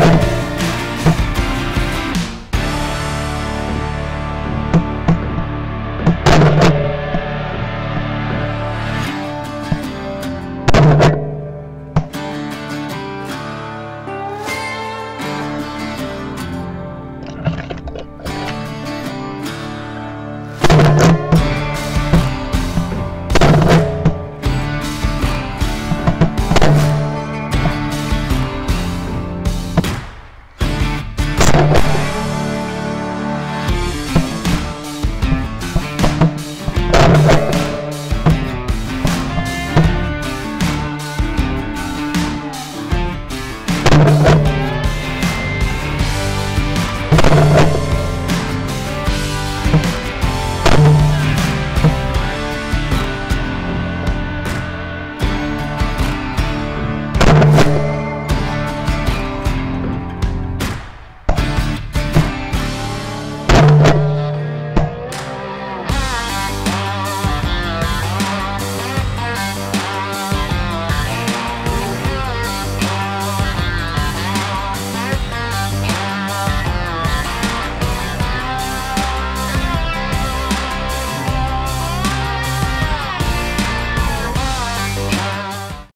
you.